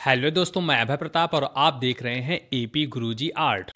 Hello दोस्तों मैं अभय प्रताप और आप देख रहे हैं एपी गुरुजी आर्ट।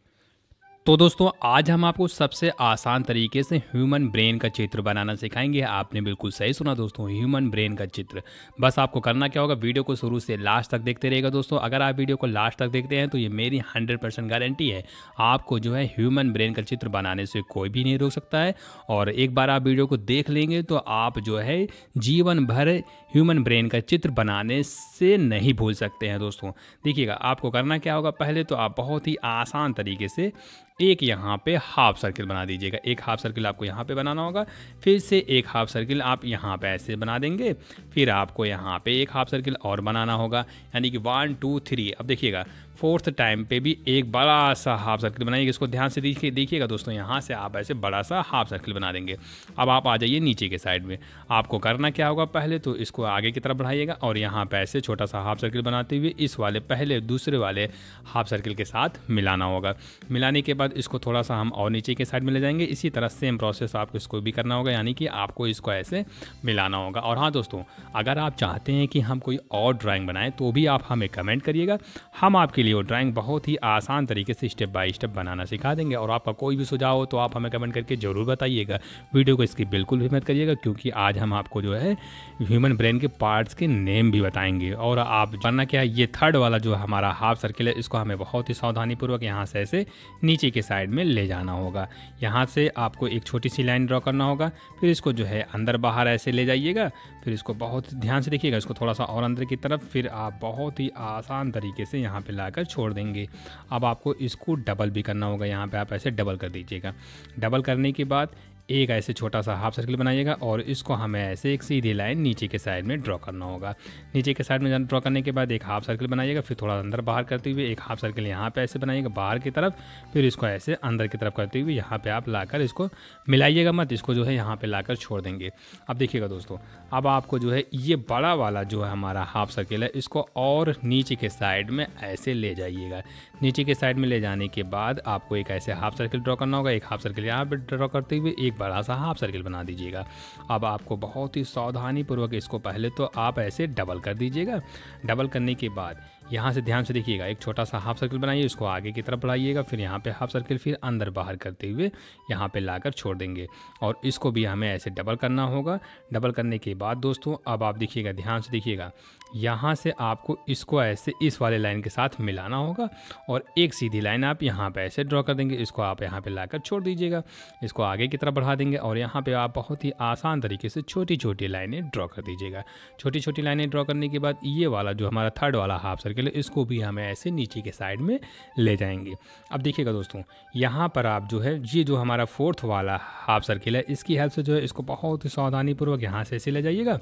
तो दोस्तों, आज हम आपको सबसे आसान तरीके से ह्यूमन ब्रेन का चित्र बनाना सिखाएँगे। आपने बिल्कुल सही सुना दोस्तों ह्यूमन ब्रेन का चित्र। बस आपको करना क्या होगा, वीडियो को शुरू से लास्ट तक देखते रहेगा दोस्तों। अगर आप वीडियो को लास्ट तक देखते हैं तो ये मेरी हंड्रेड परसेंट गारंटी है, आपको जो है ह्यूमन ब्रेन का चित्र बनाने से कोई भी नहीं रोक सकता है। और एक बार आप वीडियो को देख लेंगे तो आप जो है जीवन भर ह्यूमन ब्रेन का चित्र बनाने से नहीं भूल सकते हैं दोस्तों। देखिएगा, आपको करना क्या होगा, पहले तो आप बहुत ही आसान तरीके से एक यहाँ पे हाफ़ सर्किल बना दीजिएगा। एक हाफ़ सर्किल आपको यहाँ पे बनाना होगा, फिर से एक हाफ़ सर्किल आप यहाँ पे ऐसे बना देंगे, फिर आपको यहाँ पे एक हाफ़ सर्किल और बनाना होगा। यानी कि वन टू थ्री अब देखिएगा फोर्थ टाइम पे भी एक बड़ा सा हाफ़ सर्किल बनाइएगा इसको ध्यान से देखिए, देखिएगा दोस्तों, यहाँ से आप ऐसे बड़ा सा हाफ़ सर्किल बना देंगे। अब आप आ जाइए नीचे के साइड में। आपको करना क्या होगा पहले तो इसको आगे की तरफ़ बढ़ाइएगा और यहाँ पे ऐसे छोटा सा हाफ़ सर्किल बनाते हुए इस वाले पहले, दूसरे वाले हाफ़ सर्किल के साथ मिलाना होगा। मिलाने के बाद इसको थोड़ा सा हम और नीचे के साइड में ले जाएँगे। इसी तरह सेम प्रोसेस आपको इसको भी करना होगा, यानी कि आपको इसको ऐसे मिलाना होगा। और हाँ दोस्तों, अगर आप चाहते हैं कि हम कोई और ड्राइंग बनाएँ तो भी आप हमें कमेंट करिएगा। हम आपके लिए वो ड्राइंग बहुत ही आसान तरीके से स्टेप बाय स्टेप बनाना सिखा देंगे। और आपका कोई भी सुझाव हो तो आप हमें कमेंट करके ज़रूर बताइएगा। वीडियो को इसकी बिल्कुल भी मत करिएगा, क्योंकि आज हम आपको जो है ह्यूमन ब्रेन के पार्ट्स के नेम भी बताएँगे। और आप जानना क्या ये थर्ड वाला जो हमारा हाफ़ सर्किल है, इसको हमें बहुत ही सावधानीपूर्वक यहाँ से ऐसे नीचे के साइड में ले जाना होगा। यहाँ से आपको एक छोटी सी लाइन ड्रॉ करना होगा, फिर इसको जो है अंदर बाहर ऐसे ले जाइएगा, फिर इसको बहुत ध्यान से देखिएगा, इसको थोड़ा सा और अंदर की तरफ़, फिर आप बहुत ही आसान तरीके से यहाँ पर ला छोड़ देंगे। अब आपको इसको डबल भी करना होगा, यहाँ पर आप ऐसे डबल कर दीजिएगा। डबल करने के बाद एक ऐसे छोटा सा हाफ़ सर्किल बनाइएगा और इसको हमें ऐसे एक सीधी लाइन नीचे के साइड में ड्रॉ करना होगा। नीचे के साइड में ड्रॉ करने के बाद एक हाफ़ सर्किल बनाइएगा, फिर थोड़ा अंदर बाहर करते हुए एक हाफ़ सर्किल यहाँ पे ऐसे बनाइएगा, बाहर की तरफ़, फिर इसको ऐसे अंदर की तरफ़ करते हुए यहाँ पे आप लाकर इसको मिलाइएगा मत, इसको जो है यहाँ पे लाकर छोड़ देंगे। अब देखिएगा दोस्तों, अब आपको जो है ये बड़ा वाला जो है हमारा हाफ़ सर्किल है, इसको और नीचे के साइड में ऐसे ले जाइएगा। नीचे के साइड में ले जाने के बाद आपको एक ऐसे हाफ़ सर्किल ड्रॉ करना होगा, एक हाफ़ सर्किल यहाँ पर ड्रॉ करते हुए एक बड़ा सा हाफ़ सर्किल बना दीजिएगा। अब आपको बहुत ही सावधानीपूर्वक इसको पहले तो आप ऐसे डबल कर दीजिएगा। डबल करने के बाद यहाँ से ध्यान से देखिएगा, एक छोटा सा हाफ़ सर्किल बनाइए, उसको आगे की तरफ़ बढ़ाइएगा, फिर यहाँ पे हाफ़ सर्किल फिर अंदर बाहर करते हुए यहाँ पे लाकर छोड़ देंगे। और इसको भी हमें ऐसे डबल करना होगा। डबल करने के बाद दोस्तों, अब आप देखिएगा, ध्यान से देखिएगा, यहाँ से आपको इसको ऐसे इस वाले लाइन के साथ मिलाना होगा और एक सीधी लाइन आप यहाँ पर ऐसे ड्रॉ कर देंगे, इसको आप यहाँ पे लाकर छोड़ दीजिएगा। इसको आगे की तरफ़ बढ़ा देंगे और यहाँ पर आप बहुत ही आसान तरीके से छोटी छोटी लाइनें ड्रॉ कर दीजिएगा। छोटी छोटी लाइनें ड्रॉ करने के बाद ये वाला जो हमारा थर्ड वाला हाफ़ सर्किल है इसको भी हमें ऐसे नीचे के साइड में ले जाएँगे। अब देखिएगा दोस्तों, यहाँ पर आप जो है, ये जो हमारा फोर्थ वाला हाफ़ सर्किल है, इसकी हेल्प से जो है, इसको बहुत ही सावधानीपूर्वक यहाँ से ऐसे ले जाइएगा।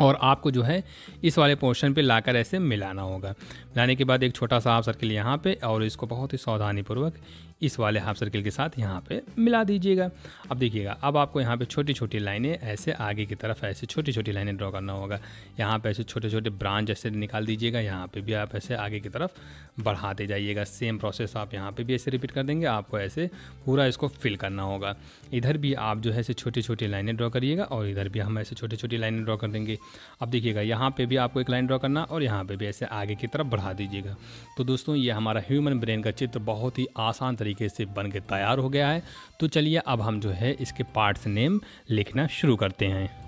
और आपको जो है इस वाले पोर्शन पे लाकर ऐसे मिलाना होगा। मिलाने के बाद एक छोटा सा हाफ़ सर्किल यहाँ पे और इसको बहुत ही सावधानीपूर्वक इस वाले हाफ़ सर्किल के साथ यहाँ पे मिला दीजिएगा। अब देखिएगा, अब आपको यहाँ पे छोटी छोटी लाइनें ऐसे आगे की तरफ़ ऐसे छोटी छोटी लाइनें ड्रॉ करना होगा। यहाँ पे ऐसे छोटे छोटे ब्रांच ऐसे निकाल दीजिएगा, यहाँ पे भी आप ऐसे आगे की तरफ़ बढ़ाते जाइएगा। सेम प्रोसेस आप यहाँ पे भी ऐसे रिपीट कर देंगे, आपको ऐसे पूरा इसको फिल करना होगा। इधर भी आप जो है ऐसे छोटी छोटी लाइनें ड्रॉ करिएगा और इधर भी हम ऐसे छोटी छोटी लाइनें ड्रॉ कर देंगे। अब देखिएगा, यहाँ पे भी आपको एक लाइन ड्रॉ करना और यहाँ पे भी ऐसे आगे की तरफ़ बढ़ा दीजिएगा। तो दोस्तों, ये हमारा ह्यूमन ब्रेन का चित्र बहुत ही आसान तरीके से बन के तैयार हो गया है। तो चलिए, अब हम जो है इसके पार्ट्स नेम लिखना शुरू करते हैं।